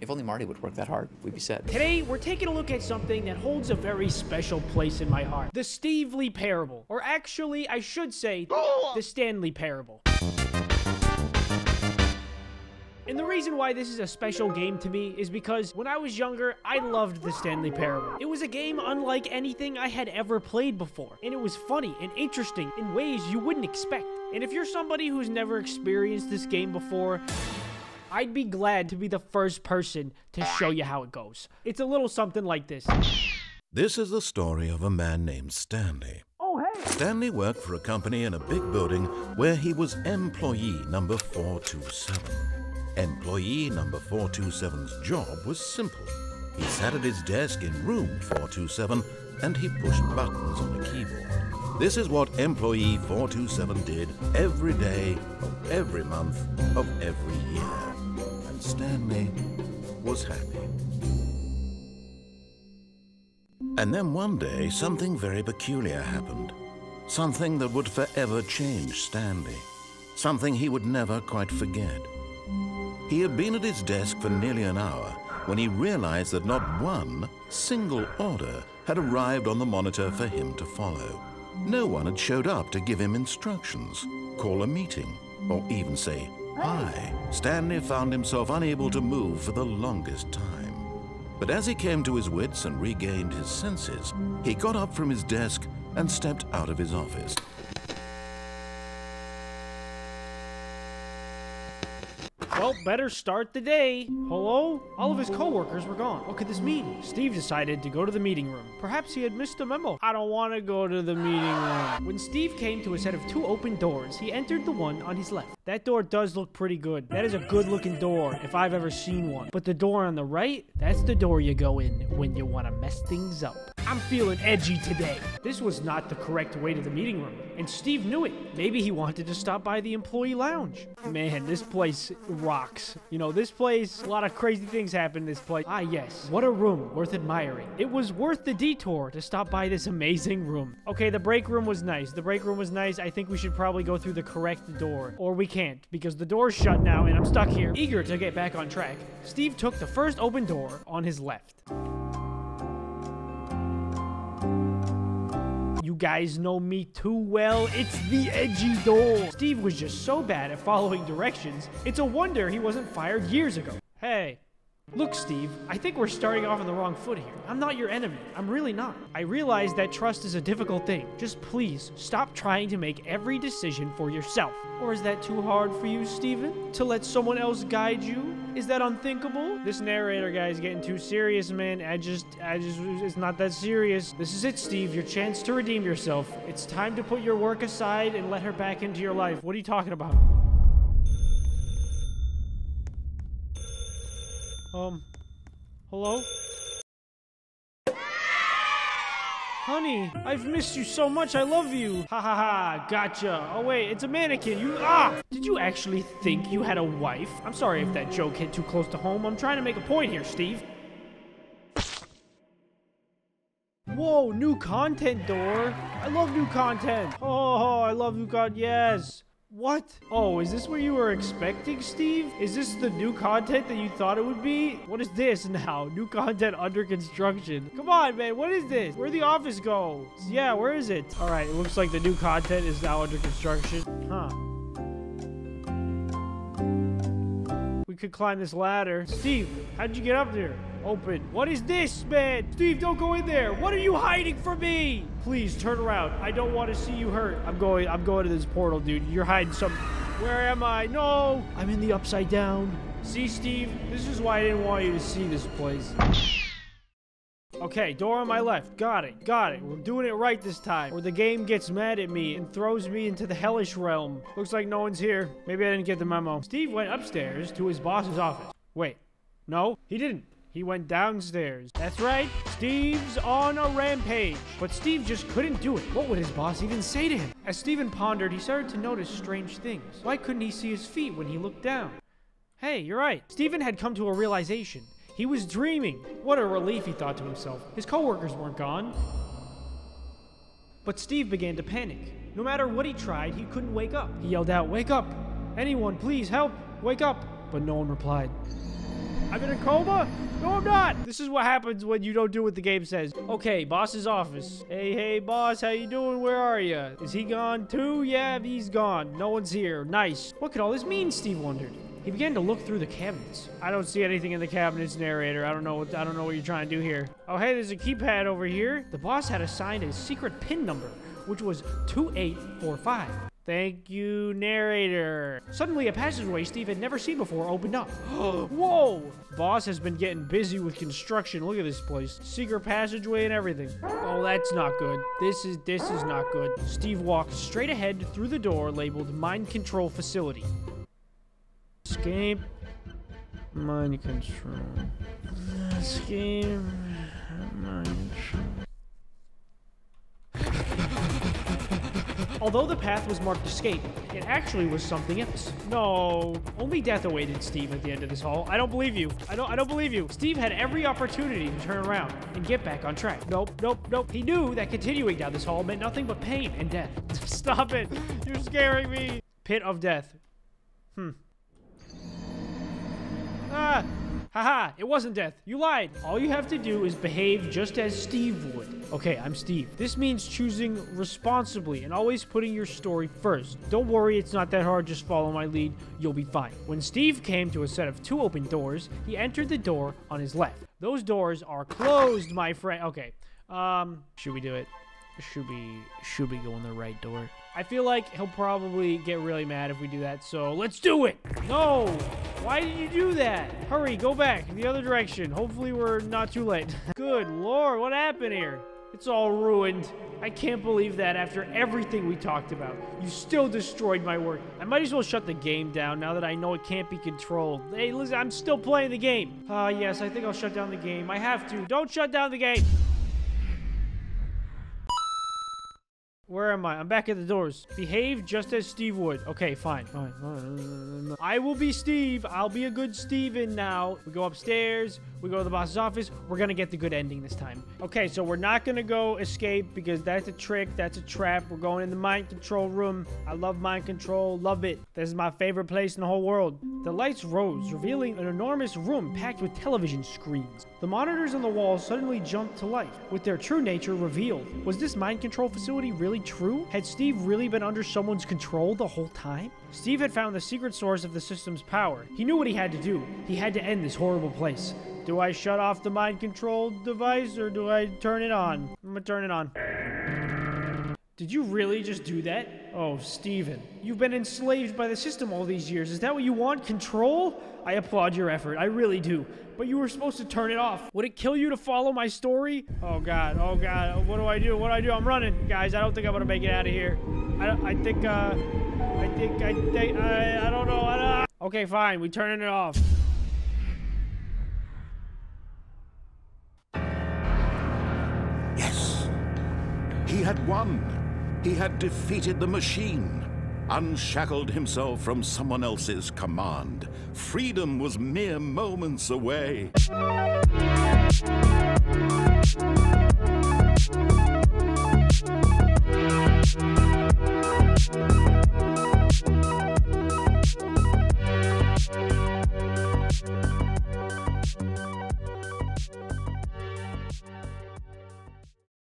If only Marty would work that hard, we'd be set. Today, we're taking a look at something that holds a very special place in my heart. The Stevely Parable. Or actually, I should say, the Stanley Parable. And the reason why this is a special game to me is because when I was younger, I loved the Stanley Parable. It was a game unlike anything I had ever played before, and it was funny and interesting in ways you wouldn't expect. And if you're somebody who's never experienced this game before, I'd be glad to be the first person to show you how it goes. It's a little something like this. This is the story of a man named Stanley. Oh, hey! Stanley worked for a company in a big building where he was employee number 427. Employee number 427's job was simple. He sat at his desk in room 427 and he pushed buttons on a keyboard. This is what employee 427 did every day of every month of every year. Stanley was happy. And then one day, something very peculiar happened. Something that would forever change Stanley. Something he would never quite forget. He had been at his desk for nearly an hour when he realized that not one single order had arrived on the monitor for him to follow. No one had showed up to give him instructions, call a meeting, or even say hi. Stanley found himself unable to move for the longest time. But as he came to his wits and regained his senses, he got up from his desk and stepped out of his office. Well, better start the day. Hello? All of his coworkers were gone. What could this mean? Steve decided to go to the meeting room. Perhaps he had missed a memo. I don't want to go to the meeting room. When Steve came to a set of two open doors, he entered the one on his left. That door does look pretty good. That is a good looking door if I've ever seen one. But the door on the right, that's the door you go in when you want to mess things up. I'm feeling edgy today. This was not the correct way to the meeting room, and Steve knew it. Maybe he wanted to stop by the employee lounge. Man, this place rocks. You know, this place, a lot of crazy things happen in this place. Ah, yes. What a room worth admiring. It was worth the detour to stop by this amazing room. Okay, the break room was nice. The break room was nice. I think we should probably go through the correct door. Or we can't, because the door's shut now and I'm stuck here. Eager to get back on track, Steve took the first open door on his left. Guys know me too well. It's the edgy door. Steve was just so bad at following directions, it's a wonder he wasn't fired years ago. Hey. Look, Steve, I think we're starting off on the wrong foot here. I'm not your enemy. I'm really not. I realize that trust is a difficult thing. Just please stop trying to make every decision for yourself. Or is that too hard for you, Steven? To let someone else guide you? Is that unthinkable? This narrator guy is getting too serious, man. I just, I just, it's not that serious. This is it, Steve. Your chance to redeem yourself. It's time to put your work aside and let her back into your life. What are you talking about? Um, hello? Honey, I've missed you so much. I love you. Ha ha ha. Gotcha. Oh, wait, it's a mannequin. You. Ah! Did you actually think you had a wife? I'm sorry if that joke hit too close to home. I'm trying to make a point here, Steve. Whoa, new content door. I love new content. Oh, I love new content. Yes. What? Oh, is this what you were expecting, Steve? Is this the new content that you thought it would be? What is this now? New content under construction. Come on, man. What is this? Where'd the office go? Yeah, where is it? All right, it looks like the new content is now under construction. Huh. We could climb this ladder. Steve, how'd you get up there? Open. What is this, man? Steve, don't go in there. What are you hiding from me? Please turn around. I don't want to see you hurt. I'm going. I'm going to this portal, dude. You're hiding some. Where am I? No. I'm in the upside down. See, Steve. This is why I didn't want you to see this place. Okay, door on my left. Got it. Got it. We're doing it right this time. Or the game gets mad at me and throws me into the hellish realm. Looks like no one's here. Maybe I didn't get the memo. Steve went upstairs to his boss's office. Wait. No, he didn't. He went downstairs. That's right, Steve's on a rampage. But Steve just couldn't do it. What would his boss even say to him? As Steven pondered, he started to notice strange things. Why couldn't he see his feet when he looked down? Hey, you're right. Steven had come to a realization. He was dreaming. What a relief, he thought to himself. His coworkers weren't gone. But Steve began to panic. No matter what he tried, he couldn't wake up. He yelled out, Wake up! Anyone, please help! Wake up! But no one replied. I'm in a coma? No, I'm not. This is what happens when you don't do what the game says. Okay, boss's office. Hey, hey, boss, how you doing? Where are you? Is he gone too? Yeah, he's gone. No one's here. Nice. What could all this mean, Steve wondered. He began to look through the cabinets. I don't see anything in the cabinets, narrator. I don't know what I don't know what you're trying to do here. Oh, hey, there's a keypad over here. The boss had assigned a secret pin number, which was 2845. Thank you, narrator. Suddenly, a passageway Steve had never seen before opened up. Whoa! Boss has been getting busy with construction. Look at this place. Secret passageway and everything. Oh, that's not good. This is this is not good. Steve walked straight ahead through the door labeled Mind Control Facility. Escape. Mind control. Escape. Although the path was marked escape, it actually was something else. No, only death awaited Steve at the end of this hall. I don't believe you. I don't I don't believe you. Steve had every opportunity to turn around and get back on track. Nope, nope, nope. He knew that continuing down this hall meant nothing but pain and death. Stop it. You're scaring me. Pit of death. Hmm. Ah! Haha, it wasn't death. You lied. All you have to do is behave just as Steve would. Okay, I'm Steve. This means choosing responsibly and always putting your story first. Don't worry, it's not that hard. Just follow my lead. You'll be fine. When Steve came to a set of two open doors, he entered the door on his left. Those doors are closed, my friend. Okay. Um, should we do it? Should we should we go in the right door? I feel like he'll probably get really mad if we do that, so let's do it! No! Why did you do that? Hurry, go back, the other direction. Hopefully we're not too late. Good lord, what happened here? It's all ruined. I can't believe that after everything we talked about, you still destroyed my work. I might as well shut the game down now that I know it can't be controlled. Hey, listen, I'm still playing the game. Ah, uh, yes, I think I'll shut down the game. I have to. Don't shut down the game! Where am I? I'm back at the doors. Behave just as Steve would. Okay, fine. fine. I will be Steve. I'll be a good Steven now. We go upstairs. We go to the boss's office. We're going to get the good ending this time. Okay, so we're not going to go escape because that's a trick. That's a trap. We're going in the mind control room. I love mind control. Love it. This is my favorite place in the whole world. The lights rose, revealing an enormous room packed with television screens. The monitors on the walls suddenly jumped to life, with their true nature revealed. Was this mind control facility really true? Had Steve really been under someone's control the whole time? Steve had found the secret source of the system's power. He knew what he had to do. He had to end this horrible place. Do I shut off the mind control device or do I turn it on? I'm gonna turn it on. Did you really just do that? Oh, Steven. You've been enslaved by the system all these years. Is that what you want? Control? I applaud your effort. I really do. But you were supposed to turn it off. Would it kill you to follow my story? Oh, God. Oh, God. What do I do? What do I do? I'm running. Guys, I don't think I'm to make it out of here. I, I think, uh... I think, I think, I, I don't know. I. Okay, fine. We turning it off. Had won. He had defeated the machine, unshackled himself from someone else's command. Freedom was mere moments away.